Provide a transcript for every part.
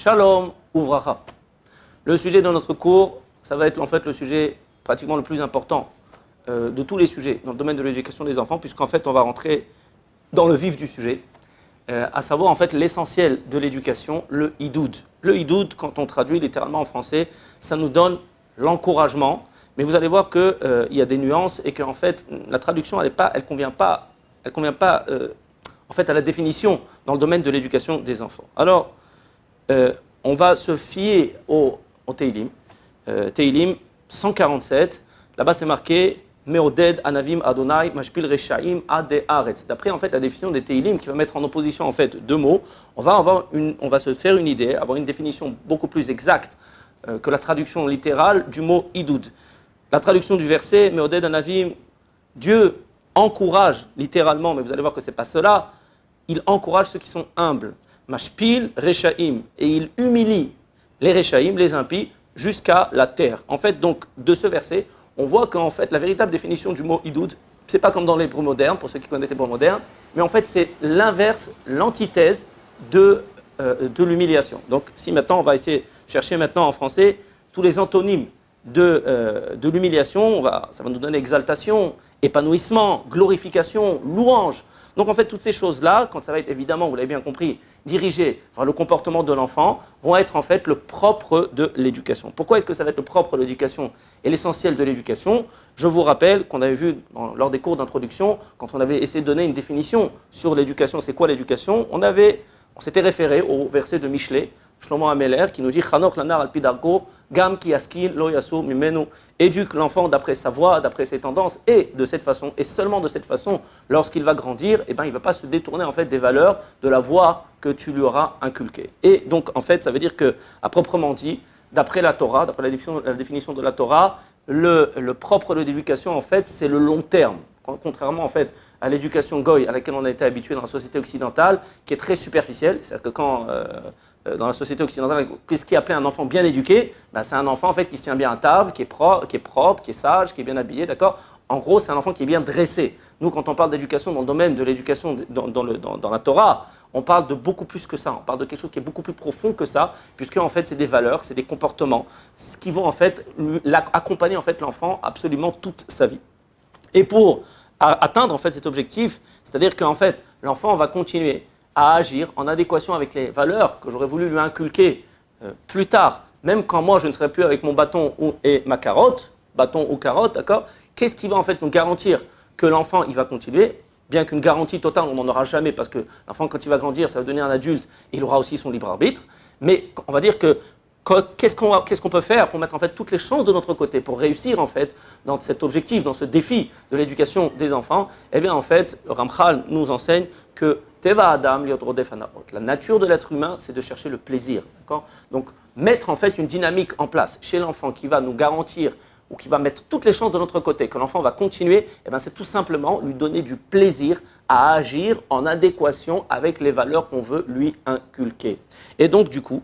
Shalom Uvracha. Le sujet de notre cours, ça va être en fait le sujet pratiquement le plus important euh, de tous les sujets dans le domaine de l'éducation des enfants, puisqu'en fait on va rentrer dans le vif du sujet, euh, à savoir en fait l'essentiel de l'éducation, le idoud. Le idoud, quand on traduit littéralement en français, ça nous donne l'encouragement, mais vous allez voir qu'il euh, y a des nuances et qu'en fait la traduction elle ne convient pas, elle convient pas en fait à la définition dans le domaine de l'éducation des enfants. Alors, on va se fier au, Teilim, Teilim 147, là-bas c'est marqué Meoded Anavim Adonai Mashpil Reshaim Ade Aretz. D'après en fait la définition des Teilim qui va mettre en opposition en fait deux mots, on va se faire une idée, avoir une définition beaucoup plus exacte euh, que la traduction littérale du mot Idoud. La traduction du verset Meoded Anavim, Dieu encourage littéralement, mais vous allez voir que c'est pas cela. Il encourage ceux qui sont humbles. Mashpil Reshaim et il humilie les Reshaim, les impies, jusqu'à la terre. En fait, donc de ce verset, on voit qu'en fait, la véritable définition du mot idoud, c'est pas comme dans l'hébreu moderne, pour ceux qui connaissent l'hébreu moderne, mais en fait, c'est l'inverse, l'antithèse de, euh, de l'humiliation. Donc, si maintenant, on va essayer de chercher maintenant en français tous les antonymes de, euh, de l'humiliation, ça va nous donner exaltation, épanouissement, glorification, louange. Donc en fait, toutes ces choses-là, quand ça va être évidemment, vous l'avez bien compris, dirigé vers le comportement de l'enfant, vont être en fait le propre de l'éducation. Pourquoi est-ce que ça va être le propre de l'éducation et l'essentiel de l'éducation? Je vous rappelle qu'on avait vu lors des cours d'introduction, quand on avait essayé de donner une définition sur l'éducation, c'est quoi l'éducation On avait, on s'était référé au verset de Michelet, Shlomo Ameler, qui nous dit Chanor lanar al pidargo, gam ki askin lo mimenu. Éduque l'enfant d'après sa voix, d'après ses tendances, et de cette façon, et seulement de cette façon, lorsqu'il va grandir, eh ben, il ne va pas se détourner en fait des valeurs de la voix que tu lui auras inculquée. Et donc, en fait, ça veut dire que, à proprement dit, d'après la Torah, d'après la définition, de la Torah, le, le propre de l'éducation, en fait, c'est le long terme. Contrairement, en fait, à l'éducation goy à laquelle on a été habitué dans la société occidentale, qui est très superficielle. C'est-à-dire que quand euh, dans la société occidentale, qu'est-ce qui est appelé un enfant bien éduqué? Ben, C'est un enfant en fait qui se tient bien à table, qui est, qui est propre, qui est sage, qui est bien habillé, d'accord? En gros, c'est un enfant qui est bien dressé. Nous, quand on parle d'éducation dans le domaine de l'éducation dans, dans, la Torah, on parle de beaucoup plus que ça. On parle de quelque chose qui est beaucoup plus profond que ça, puisque en fait, c'est des valeurs, c'est des comportements, ce qui vont en fait accompagner en fait l'enfant absolument toute sa vie. Et pour atteindre en fait cet objectif, c'est-à-dire qu'en fait, l'enfant va continuer à agir en adéquation avec les valeurs que j'aurais voulu lui inculquer euh, plus tard, même quand moi je ne serai plus avec mon bâton ou, et ma carotte, bâton ou carotte, d'accord Qu'est-ce qui va en fait nous garantir que l'enfant il va continuer? Bien qu'une garantie totale, on n'en aura jamais parce que l'enfant, quand il va grandir, ça va devenir un adulte, il aura aussi son libre arbitre. Mais on va dire que qu'est-ce qu'on peut faire pour mettre en fait toutes les chances de notre côté pour réussir en fait dans cet objectif, dans ce défi de l'éducation des enfants? Eh bien en fait, Ramchal nous enseigne que Teva Adam La nature de l'être humain, c'est de chercher le plaisir. Donc mettre en fait une dynamique en place chez l'enfant qui va nous garantir ou qui va mettre toutes les chances de notre côté, que l'enfant va continuer, eh c'est tout simplement lui donner du plaisir à agir en adéquation avec les valeurs qu'on veut lui inculquer. Et donc, du coup,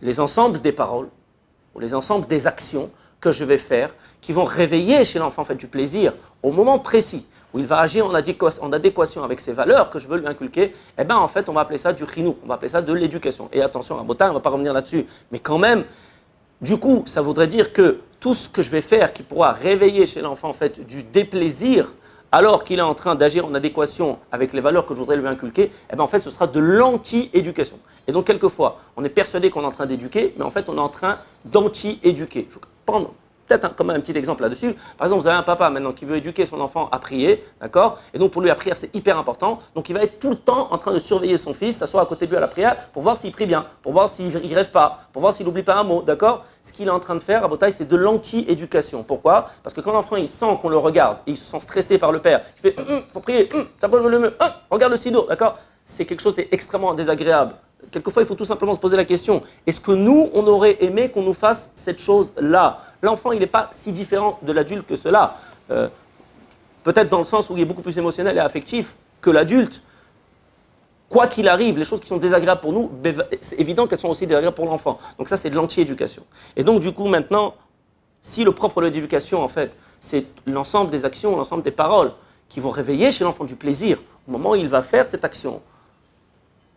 les ensembles des paroles ou les ensembles des actions que je vais faire qui vont réveiller chez l'enfant du plaisir au moment précis où il va agir en adéquation, avec ses valeurs que je veux lui inculquer, eh bien en fait on va appeler ça du chinou, on va appeler ça de l'éducation. Et attention, à Botan, on ne va pas revenir là-dessus, mais quand même, du coup, ça voudrait dire que tout ce que je vais faire qui pourra réveiller chez l'enfant en fait du déplaisir, alors qu'il est en train d'agir en adéquation avec les valeurs que je voudrais lui inculquer, eh bien en fait ce sera de l'anti-éducation. Et donc, quelquefois, on est persuadé qu'on est en train d'éduquer, mais en fait, on est en train d'anti-éduquer. Prendre peut-être comme un petit exemple là-dessus. Par exemple, vous avez un papa maintenant qui veut éduquer son enfant à prier, d'accord? Et donc, pour lui, la prière, c'est hyper important. Donc, il va être tout le temps en train de surveiller son fils, s'asseoir à côté de lui à la prière, pour voir s'il prie bien, pour voir s'il rêve pas, pour voir s'il n'oublie pas un mot, d'accord? Ce qu'il est en train de faire, à Botaï, c'est de l'anti-éducation. Pourquoi? Parce que quand l'enfant, il sent qu'on le regarde, et il se sent stressé par le père, il fait hum, hum, faut prier, hum, ça le hum, regarde le sido, d'accord? C'est quelque chose d'extrêmement désagréable quelquefois, il faut tout simplement se poser la question, est-ce que nous, on aurait aimé qu'on nous fasse cette chose-là? L'enfant, il n'est pas si différent de l'adulte que cela. Euh, peut-être dans le sens où il est beaucoup plus émotionnel et affectif que l'adulte. Quoi qu'il arrive, les choses qui sont désagréables pour nous, c'est évident qu'elles sont aussi désagréables pour l'enfant. Donc ça, c'est de l'anti-éducation. Et donc, du coup, maintenant, si le propre de l'éducation, en fait, c'est l'ensemble des actions, l'ensemble des paroles qui vont réveiller chez l'enfant du plaisir au moment où il va faire cette action,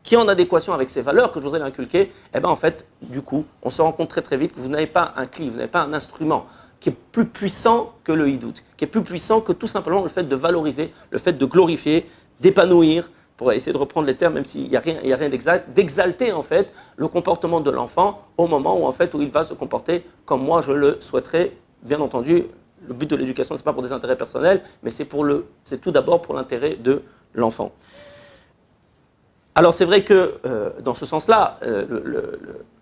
qui est en adéquation avec ces valeurs que je voudrais inculquer, eh bien en fait, du coup, on se rend compte très très vite que vous n'avez pas un cli, vous n'avez pas un instrument qui est plus puissant que le hidout, qui est plus puissant que tout simplement le fait de valoriser, le fait de glorifier, d'épanouir, pour essayer de reprendre les termes, même s'il n'y a rien, rien d'exact, d'exalter en fait le comportement de l'enfant au moment où en fait où il va se comporter comme moi je le souhaiterais. Bien entendu, le but de l'éducation c'est pas pour des intérêts personnels, mais c'est tout d'abord pour l'intérêt de l'enfant. Alors c'est vrai que euh, dans ce sens-là, euh,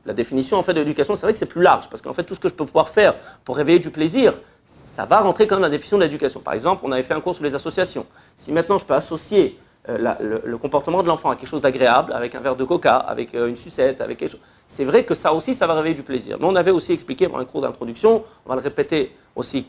la définition en fait de l'éducation, c'est vrai que c'est plus large, parce qu'en fait tout ce que je peux pouvoir faire pour réveiller du plaisir, ça va rentrer quand même dans la définition de l'éducation. Par exemple, on avait fait un cours sur les associations. Si maintenant je peux associer euh, le, comportement de l'enfant à quelque chose d'agréable, avec un verre de coca, avec une sucette, avec quelque chose. C'est vrai que ça aussi, ça va réveiller du plaisir. Mais on avait aussi expliqué dans un cours d'introduction, on va le répéter aussi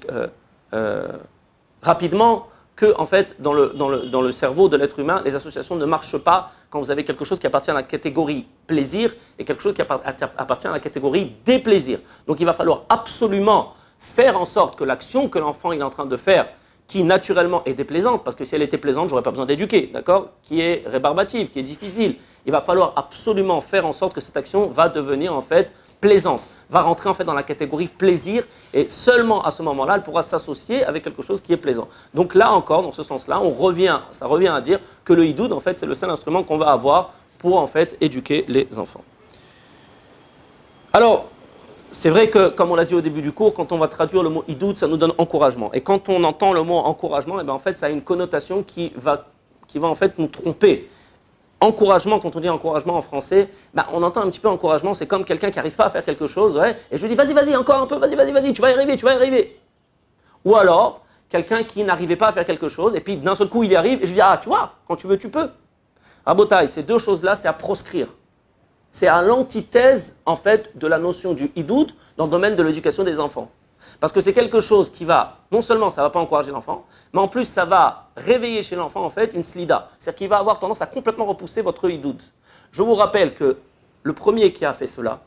rapidement, que en fait, dans le, dans, le, dans le cerveau de l'être humain, les associations ne marchent pas quand vous avez quelque chose qui appartient à la catégorie plaisir et quelque chose qui appartient à la catégorie déplaisir. Donc il va falloir absolument faire en sorte que l'action que l'enfant est en train de faire qui naturellement est déplaisante, parce que si elle était plaisante, j'aurais pas besoin d'éduquer, d'accord? Qui est rébarbative, qui est difficile. Il va falloir absolument faire en sorte que cette action va devenir en fait plaisante, va rentrer en fait dans la catégorie plaisir, et seulement à ce moment-là, elle pourra s'associer avec quelque chose qui est plaisant. Donc là encore, dans ce sens-là, on revient, ça revient à dire que le hidoud, en fait, c'est le seul instrument qu'on va avoir pour en fait éduquer les enfants. Alors, c'est vrai que, comme on l'a dit au début du cours, quand on va traduire le mot idoud, ça nous donne encouragement. Et quand on entend le mot encouragement, et eh bien en fait, ça a une connotation qui va, qui va en fait nous tromper. Encouragement, quand on dit encouragement en français, ben, on entend un petit peu encouragement, c'est comme quelqu'un qui n'arrive pas à faire quelque chose, et je lui dis vas-y, vas-y, encore un peu, vas-y, vas-y, vas-y, tu vas y arriver, tu vas y arriver. Ou alors, quelqu'un qui n'arrivait pas à faire quelque chose, et puis d'un seul coup il y arrive, et je lui dis ah, tu vois, quand tu veux, tu peux. Rabotaille, ces deux choses-là, c'est à proscrire c'est à l'antithèse, en fait, de la notion du hidoud dans le domaine de l'éducation des enfants. Parce que c'est quelque chose qui va, non seulement ça ne va pas encourager l'enfant, mais en plus ça va réveiller chez l'enfant, en fait, une slida. C'est-à-dire qu'il va avoir tendance à complètement repousser votre hidoud. Je vous rappelle que le premier qui a fait cela,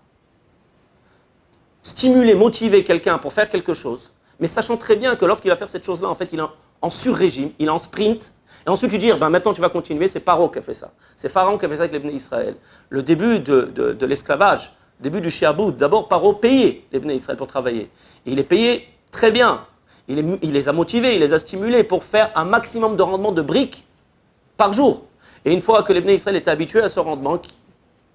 stimuler, motiver quelqu'un pour faire quelque chose, mais sachant très bien que lorsqu'il va faire cette chose-là, en fait, il est en sur-régime, il est en sprint, et ensuite, tu dis, ben, maintenant tu vas continuer, c'est Paro qui a fait ça. C'est Pharaon qui a fait ça avec les Israël. Le début de, de, l'esclavage, début du Shiabout, d'abord Paro payait les Israël pour travailler. Il les payait très bien. Il les, a motivés, il les a stimulés pour faire un maximum de rendement de briques par jour. Et une fois que les Israël étaient habitués à ce rendement,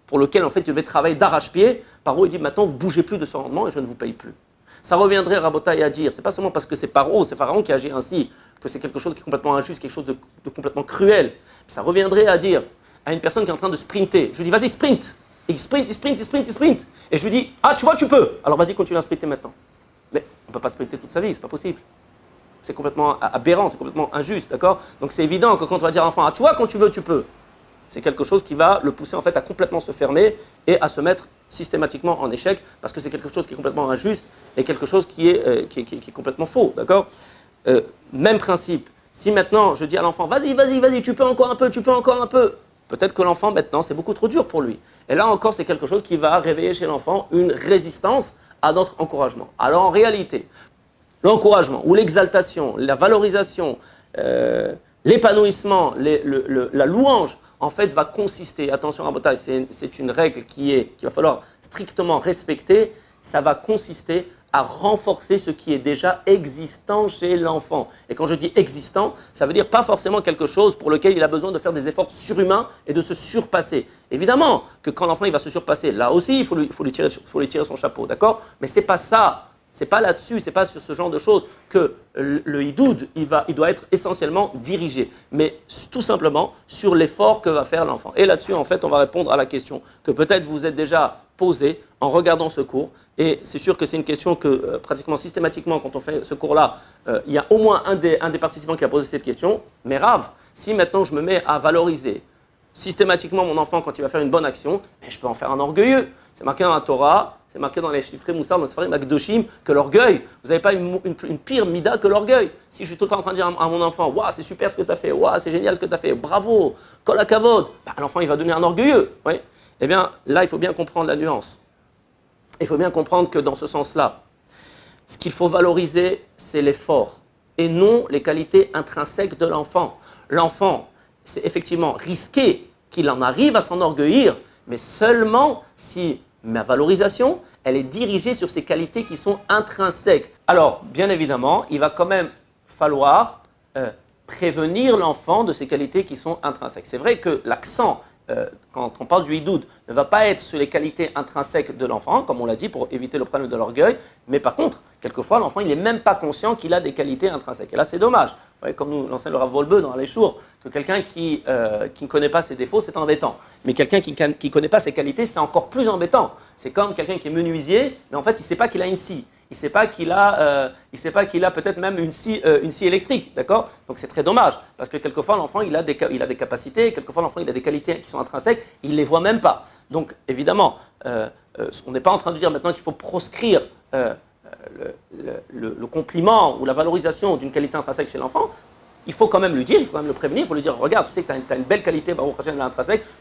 pour lequel en fait ils devaient travailler d'arrache-pied, Paro il dit maintenant vous bougez plus de ce rendement et je ne vous paye plus. Ça reviendrait Rabotaï à dire, c'est pas seulement parce que c'est Paro, c'est Pharaon qui agit ainsi, que c'est quelque chose qui est complètement injuste, quelque chose de, complètement cruel. Ça reviendrait à dire à une personne qui est en train de sprinter, je lui dis vas-y sprint, il sprint, il sprint, il sprint, il sprint, et je lui dis ah tu vois tu peux, alors vas-y continue à sprinter maintenant. Mais on ne peut pas sprinter toute sa vie, c'est pas possible. C'est complètement aberrant, c'est complètement injuste, d'accord? Donc c'est évident que quand on va dire à l'enfant ah tu vois quand tu veux tu peux, c'est quelque chose qui va le pousser en fait à complètement se fermer et à se mettre systématiquement en échec parce que c'est quelque chose qui est complètement injuste et quelque chose qui est, euh, qui est complètement faux, d'accord? Euh, même principe. Si maintenant je dis à l'enfant, vas-y, vas-y, vas-y, tu peux encore un peu, tu peux encore un peu, peut-être que l'enfant maintenant c'est beaucoup trop dur pour lui. Et là encore, c'est quelque chose qui va réveiller chez l'enfant une résistance à notre encouragement. Alors en réalité, l'encouragement ou l'exaltation, la valorisation, euh, l'épanouissement, la louange, en fait, va consister, attention à c'est une règle qui est qu'il va falloir strictement respecter, ça va consister à renforcer ce qui est déjà existant chez l'enfant. Et quand je dis existant, ça veut dire pas forcément quelque chose pour lequel il a besoin de faire des efforts surhumains et de se surpasser. Évidemment que quand l'enfant il va se surpasser, là aussi il faut lui, tirer son chapeau, d'accord? Mais c'est pas ça. C'est pas là-dessus, c'est pas sur ce genre de choses que le hidoud, il, va, il doit être essentiellement dirigé, mais tout simplement sur l'effort que va faire l'enfant. Et là-dessus, en fait, on va répondre à la question que peut-être vous êtes déjà posée en regardant ce cours. Et c'est sûr que c'est une question que euh, pratiquement systématiquement, quand on fait ce cours-là, euh, il y a au moins un des, participants qui a posé cette question. Mais rave, si maintenant je me mets à valoriser systématiquement mon enfant quand il va faire une bonne action, mais je peux en faire un orgueilleux. C'est marqué dans la Torah, c'est marqué dans les chiffres Moussar, dans les Magdoshim, que l'orgueil, vous n'avez pas une, pire mida que l'orgueil. Si je suis tout le temps en train de dire à, mon enfant, waouh, c'est super ce que tu as fait, waouh, c'est génial ce que tu as fait, bravo, kol bah, l'enfant il va devenir un orgueilleux. Oui. Eh bien, là, il faut bien comprendre la nuance. Il faut bien comprendre que dans ce sens-là, ce qu'il faut valoriser, c'est l'effort et non les qualités intrinsèques de l'enfant. L'enfant, c'est effectivement risqué qu'il en arrive à s'enorgueillir, mais seulement si ma valorisation, elle est dirigée sur ces qualités qui sont intrinsèques. Alors, bien évidemment, il va quand même falloir euh, prévenir l'enfant de ces qualités qui sont intrinsèques. C'est vrai que l'accent euh, quand on parle du hidoud, ne va pas être sur les qualités intrinsèques de l'enfant, comme on l'a dit, pour éviter le problème de l'orgueil, mais par contre, quelquefois, l'enfant, il n'est même pas conscient qu'il a des qualités intrinsèques. Et là, c'est dommage. Comme nous l'enseigne le Rav Volbeu dans les jours, que quelqu'un qui, euh, qui, ne connaît pas ses défauts, c'est embêtant. Mais quelqu'un qui ne connaît pas ses qualités, c'est encore plus embêtant. C'est comme quelqu'un qui est menuisier, mais en fait, il ne sait pas qu'il a une scie il ne sait pas qu'il a, euh, sait pas qu'il a peut-être même une scie, euh, électrique, d'accord? Donc c'est très dommage, parce que quelquefois l'enfant il a des, capacités, quelquefois l'enfant il a des qualités qui sont intrinsèques, il ne les voit même pas. Donc évidemment, euh, on n'est pas en train de dire maintenant qu'il faut proscrire le, compliment ou la valorisation d'une qualité intrinsèque chez l'enfant, il faut quand même lui dire, il faut quand même le prévenir, il faut lui dire, regarde, tu sais que tu as, une belle qualité, Baruch Hashem,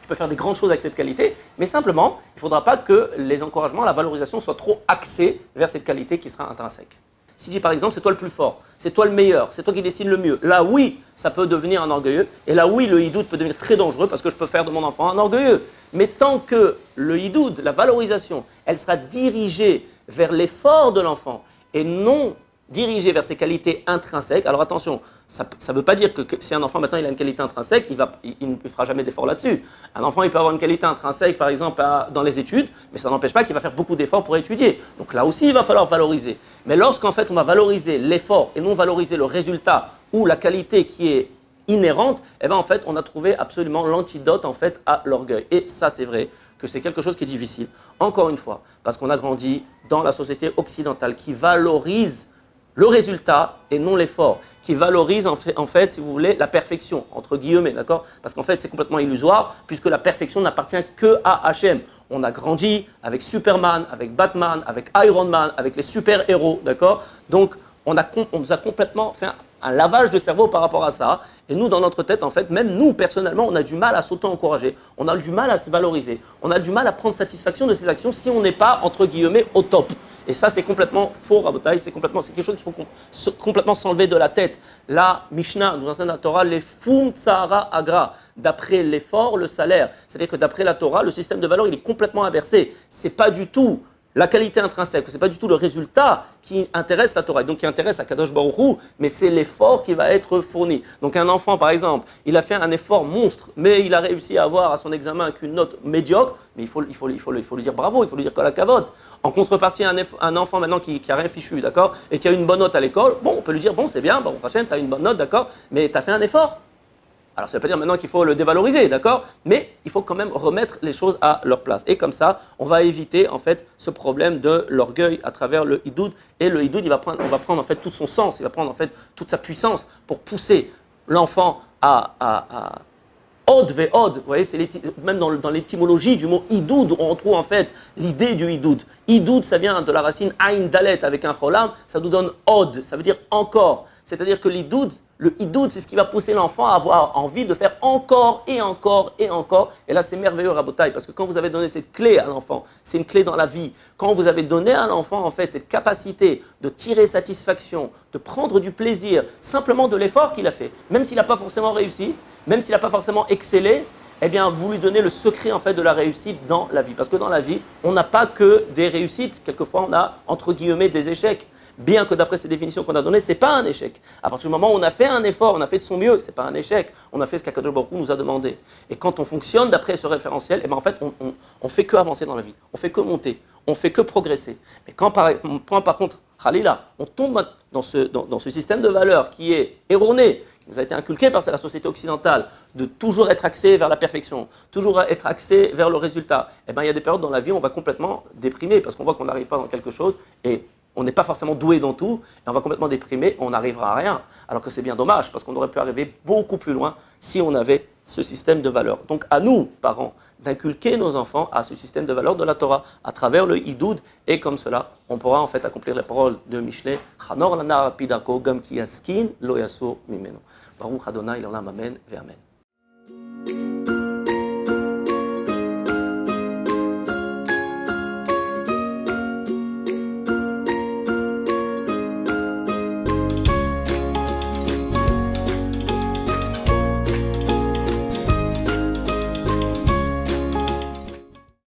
tu peux faire des grandes choses avec cette qualité, mais simplement, il ne faudra pas que les encouragements, la valorisation soient trop axés vers cette qualité qui sera intrinsèque. Si je dis par exemple, c'est toi le plus fort, c'est toi le meilleur, c'est toi qui décide le mieux, là oui, ça peut devenir un orgueilleux, et là oui, le hidoud peut devenir très dangereux parce que je peux faire de mon enfant un orgueilleux. Mais tant que le hidoud, la valorisation, elle sera dirigée vers l'effort de l'enfant et non dirigée vers ses qualités intrinsèques, alors attention, ça ne veut pas dire que, si un enfant maintenant il a une qualité intrinsèque, il, ne fera jamais d'efforts là-dessus. Un enfant il peut avoir une qualité intrinsèque par exemple dans les études, mais ça n'empêche pas qu'il va faire beaucoup d'efforts pour étudier. Donc là aussi il va falloir valoriser. Mais lorsqu'en fait on va valoriser l'effort et non valoriser le résultat ou la qualité qui est inhérente, eh bien en fait on a trouvé absolument l'antidote en fait à l'orgueil. Et ça c'est vrai que c'est quelque chose qui est difficile. Encore une fois, parce qu'on a grandi dans la société occidentale qui valorise le résultat et non l'effort, qui valorise en fait, si vous voulez, la perfection, entre guillemets, d'accord? Parce qu'en fait, c'est complètement illusoire, puisque la perfection n'appartient que à HM. On a grandi avec Superman, avec Batman, avec Iron Man, avec les super-héros, d'accord? Donc, on, a, on nous a complètement fait un, un lavage de cerveau par rapport à ça. Et nous, dans notre tête, en fait, même nous, personnellement, on a du mal à s'auto-encourager, on a du mal à se valoriser, on a du mal à prendre satisfaction de ces actions si on n'est pas, entre guillemets, au top. Et ça, c'est complètement faux, Rabotai, c'est complètement, c'est quelque chose qu'il faut complètement s'enlever de la tête. La Mishnah nous enseigne la Torah, les fum tsara agra, d'après l'effort, le salaire. C'est-à-dire que d'après la Torah, le système de valeur, il est complètement inversé. C'est pas du tout la qualité intrinsèque, ce n'est pas du tout le résultat qui intéresse la Torah, donc qui intéresse à Kadosh Baruch mais c'est l'effort qui va être fourni. Donc un enfant, par exemple, il a fait un effort monstre, mais il a réussi à avoir à son examen qu'une note médiocre, mais il faut, il, faut, il, faut, il faut lui dire bravo, il faut lui dire que la cavote. En contrepartie, un, un enfant maintenant qui, qui a rien fichu, d'accord, et qui a une bonne note à l'école, bon, on peut lui dire, bon, c'est bien, bon, prochaine, tu as une bonne note, d'accord, mais tu as fait un effort. Alors ça ne veut pas dire maintenant qu'il faut le dévaloriser, d'accord? Mais il faut quand même remettre les choses à leur place. Et comme ça, on va éviter en fait ce problème de l'orgueil à travers le hidoud. Et le hidoud, il va prendre, on va prendre en fait tout son sens, il va prendre en fait toute sa puissance pour pousser l'enfant à, à, Od ve od, vous voyez, c'est même dans, dans l'étymologie du mot idoud, on retrouve en fait l'idée du idoud. Idoud, ça vient de la racine ain dalet avec un cholam, ça nous donne od, ça veut dire encore. C'est-à-dire que l'idoud, le hidoud, c'est ce qui va pousser l'enfant à avoir envie de faire encore et encore et encore. Et là, c'est merveilleux, Rabotaille, parce que quand vous avez donné cette clé à l'enfant, c'est une clé dans la vie. Quand vous avez donné à l'enfant, en fait, cette capacité de tirer satisfaction, de prendre du plaisir, simplement de l'effort qu'il a fait, même s'il n'a pas forcément réussi, même s'il n'a pas forcément excellé, eh bien, vous lui donnez le secret en fait de la réussite dans la vie. Parce que dans la vie, on n'a pas que des réussites. Quelquefois, on a entre guillemets des échecs bien que d'après ces définitions qu'on a données, ce n'est pas un échec. À partir du moment où on a fait un effort, on a fait de son mieux, ce n'est pas un échec. On a fait ce Baruch nous a demandé. Et quand on fonctionne d'après ce référentiel, eh ben en fait, on ne fait que avancer dans la vie. On fait que monter. On fait que progresser. Mais quand par, par contre, Khalila, on tombe dans ce, dans, ce système de valeurs qui est erroné, qui nous a été inculqué par la société occidentale, de toujours être axé vers la perfection, toujours être axé vers le résultat, eh ben, il y a des périodes dans la vie où on va complètement déprimer parce qu'on voit qu'on n'arrive pas dans quelque chose et on n'est pas forcément doué dans tout, et on va complètement déprimer, on n'arrivera à rien. Alors que c'est bien dommage, parce qu'on aurait pu arriver beaucoup plus loin si on avait ce système de valeurs. Donc à nous, parents, d'inculquer nos enfants à ce système de valeurs de la Torah à travers le hidoud, et comme cela, on pourra en fait accomplir les paroles de Michelet. Baruch Adonai, amen, ve amen.